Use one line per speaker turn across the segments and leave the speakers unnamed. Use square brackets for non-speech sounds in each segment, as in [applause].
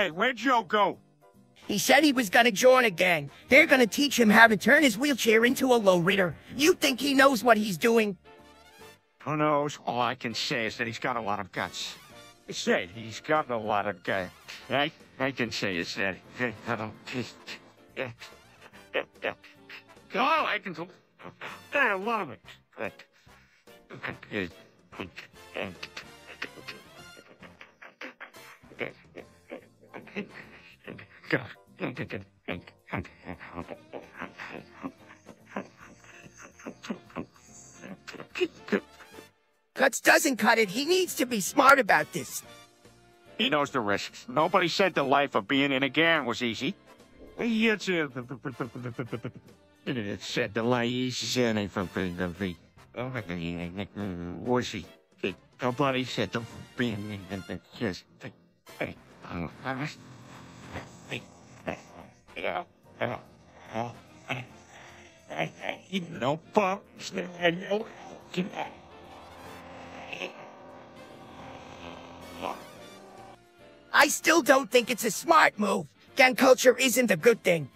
Hey, where'd Joe go?
He said he was gonna join a gang. They're gonna teach him how to turn his wheelchair into a lowrider. You think he knows what he's doing?
Who knows? All I can say is that he's got a lot of guts. I said he's got a lot of guts. I, I can say is that. I don't. All I can do. I love it. But.
Guts doesn't cut it. He needs to be smart about this.
He knows the risks. Nobody said the life of being in a gang was easy. It said the life is was he? Nobody said the being in the. No pumps.
I still don't think it's a smart move. Gang culture isn't a good thing.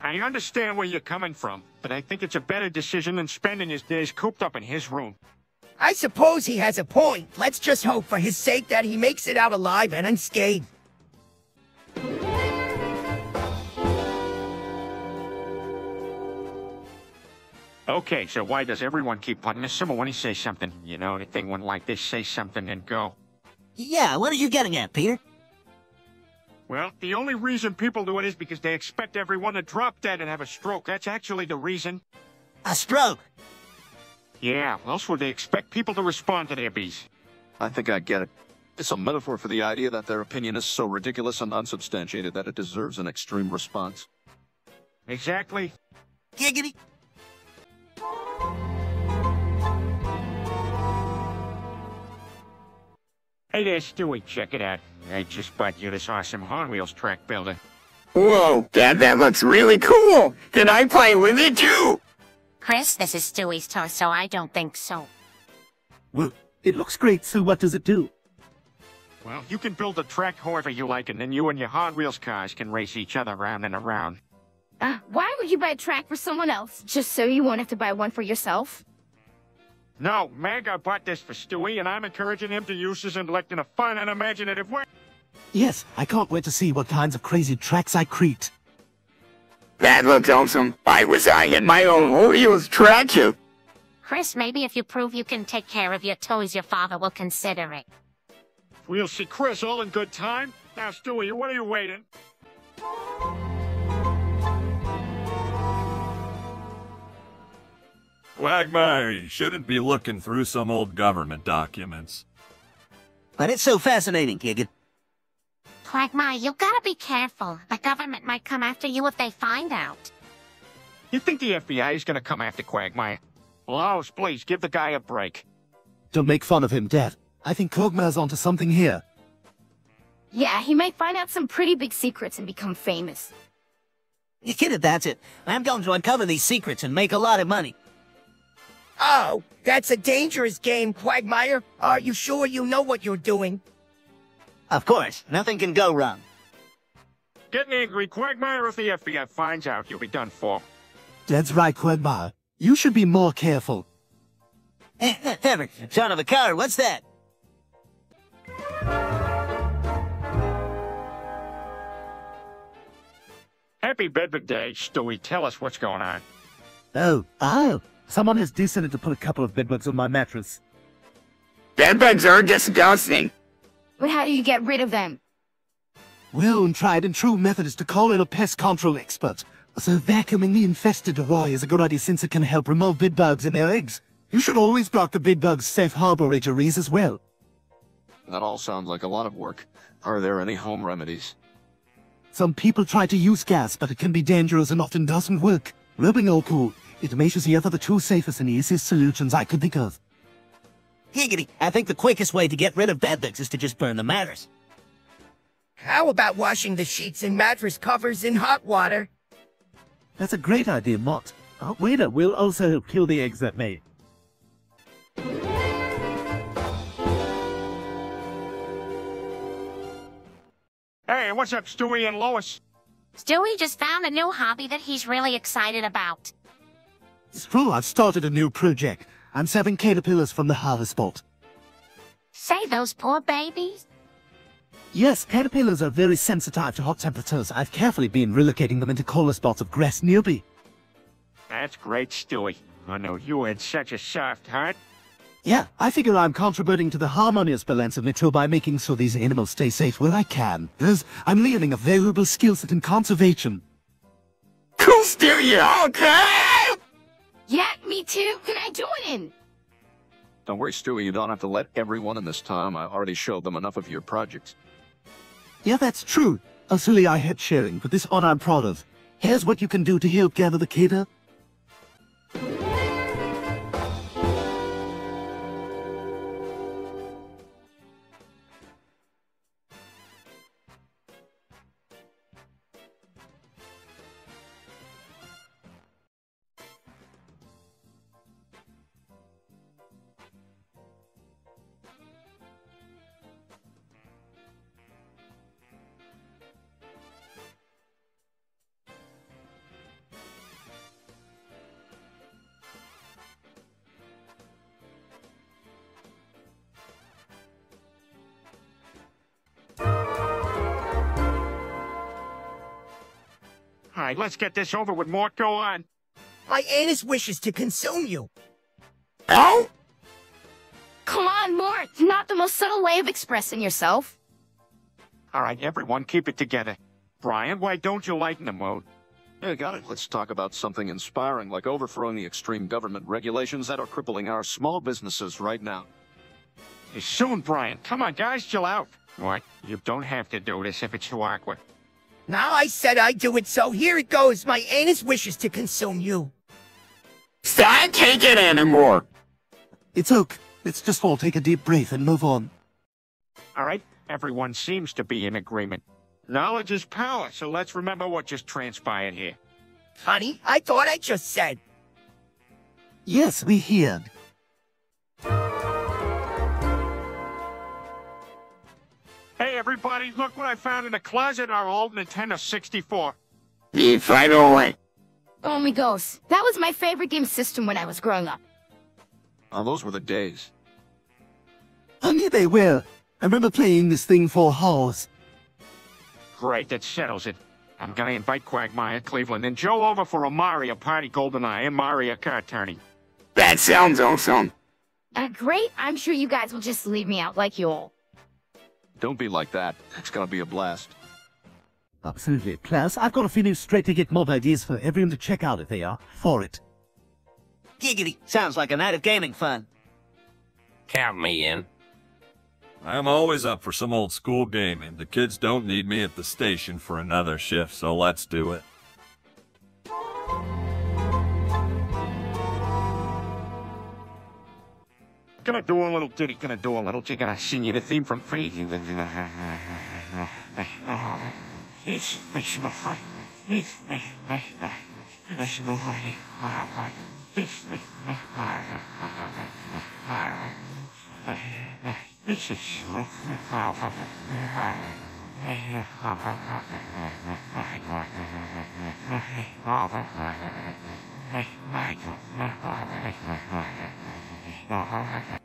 I understand where you're coming from, but I think it's a better decision than spending his days cooped up in his room.
I suppose he has a point. Let's just hope for his sake that he makes it out alive and unscathed.
Okay, so why does everyone keep putting a symbol when he says something? You know, the thing when like this, say something and go.
Yeah, what are you getting at, Peter?
Well, the only reason people do it is because they expect everyone to drop dead and have a stroke. That's actually the reason.
A stroke?
Yeah, else would they expect people to respond to their bees?
I think I get it. It's a metaphor for the idea that their opinion is so ridiculous and unsubstantiated that it deserves an extreme response.
Exactly.
Giggity.
Hey there, Stewie, check it out. I just bought you this awesome Hot Wheels track builder.
Whoa, Dad, that looks really cool. Can I play with it too?
Chris, this is Stewie's toy, so I don't think so.
Well, it looks great, so what does it do?
Well, you can build a track however you like, and then you and your Hot Wheels cars can race each other around and around.
Uh, why would you buy a track for someone else, just so you won't have to buy one for yourself?
No, Meg, I bought this for Stewie, and I'm encouraging him to use his intellect in a fun and imaginative way.
Yes, I can't wait to see what kinds of crazy tracks I create.
That looks awesome. I wish I had my own Hot Wheels track too.
Chris, maybe if you prove you can take care of your toys, your father will consider it.
We'll see Chris all in good time. Now, Stewie, what are you waiting?
Quagmire, you shouldn't be looking through some old government documents.
But it's so fascinating, Giggit.
Quagmire, you gotta be careful. The government might come after you if they find out.
You think the FBI is gonna come after Quagmire? Lois, please, give the guy a break.
Don't make fun of him, Dad. I think Quagmire's onto something here.
Yeah, he might find out some pretty big secrets and become famous.
You kidding, that's it. I'm going to uncover these secrets and make a lot of money.
Oh, that's a dangerous game, Quagmire. Are you sure you know what you're doing?
Of course, nothing can go wrong.
Getting angry, Quagmire, if the FBI finds out, you'll be done for.
Dad's right, Quagmire. You should be more careful.
Eh, eh, son of a car, what's that?
Happy Bedford Day, Stewie. Tell us what's going on.
Oh, oh. Someone has decided to put a couple of bedbugs on my mattress.
Bedbugs are disgusting.
But how do you get rid of them?
Well, and tried and true method is to call in a pest control expert. So vacuuming the infested Roy is a good idea since it can help remove bedbugs and their eggs. You should always block the bedbugs' safe harbor harborageries as well.
That all sounds like a lot of work. Are there any home remedies?
Some people try to use gas, but it can be dangerous and often doesn't work. Rubbing alcohol, it measures the other the two safest and easiest solutions I could think of.
Giggity, I think the quickest way to get rid of bedbugs is to just burn the mattress.
How about washing the sheets and mattress covers in hot water?
That's a great idea, Mott. Our waiter will also help kill the eggs that may.
Hey, what's up, Stewie and Lois?
Stewie just found a new hobby that he's really excited about.
It's true, I've started a new project. I'm saving caterpillars from the harvest bolt.
Say those poor babies.
Yes, caterpillars are very sensitive to hot temperatures. I've carefully been relocating them into cooler spots of grass nearby.
That's great, Stewie. I know you had such a soft heart.
Yeah, I figure I'm contributing to the harmonious balance of nature by making so these animals stay safe where I can. Thus, I'm learning a valuable skill set in conservation.
Cool, Stewie, okay?
Yeah, me too. Can I join in?
Don't worry, Stewie, you don't have to let everyone in this time. I already showed them enough of your projects.
Yeah, that's true. A silly I hate sharing, but this one I'm proud of. Here's what you can do to help gather the cater.
Right, let's get this over with. Mort, go on.
My anus wishes to consume you.
Oh?
Come on, Mort. It's not the most subtle way of expressing yourself.
All right, everyone, keep it together. Brian, why don't you lighten the mood?
Yeah, got it. Let's talk about something inspiring, like overthrowing the extreme government regulations that are crippling our small businesses right now.
Soon, Brian. Come on, guys, chill out. What? You don't have to do this if it's too awkward.
Now I said I'd do it, so here it goes. My anus wishes to consume you.
I can't get anymore.
It's okay. Let's just all take a deep breath and move on.
All right, everyone seems to be in agreement. Knowledge is power, so let's remember what just transpired here.
Honey, I thought I just said.
Yes, we heard.
Everybody, look what I found in the closet our old Nintendo 64.
If I don't like.
Oh, me goes. That was my favorite game system when I was growing up.
Oh, those were the days.
Honey, they were. I remember playing this thing for hours.
Great, that settles it. I'm gonna invite Quagmire, Cleveland, and Joe over for a Mario Party GoldenEye and Mario Kart tourney.
That sounds awesome.
Uh, great. I'm sure you guys will just leave me out like you all.
Don't be like that. It's gonna be a blast.
Absolutely. Plus, I've got a feeling straight to get mod ideas for everyone to check out if they are for it.
Giggity. Sounds like a night of gaming fun.
Count me in.
I'm always up for some old school gaming. The kids don't need me at the station for another shift, so let's do it.
Can I do a little ditty, Can I do a little jig, gonna sing you the theme from Free. [laughs] 哦好好好。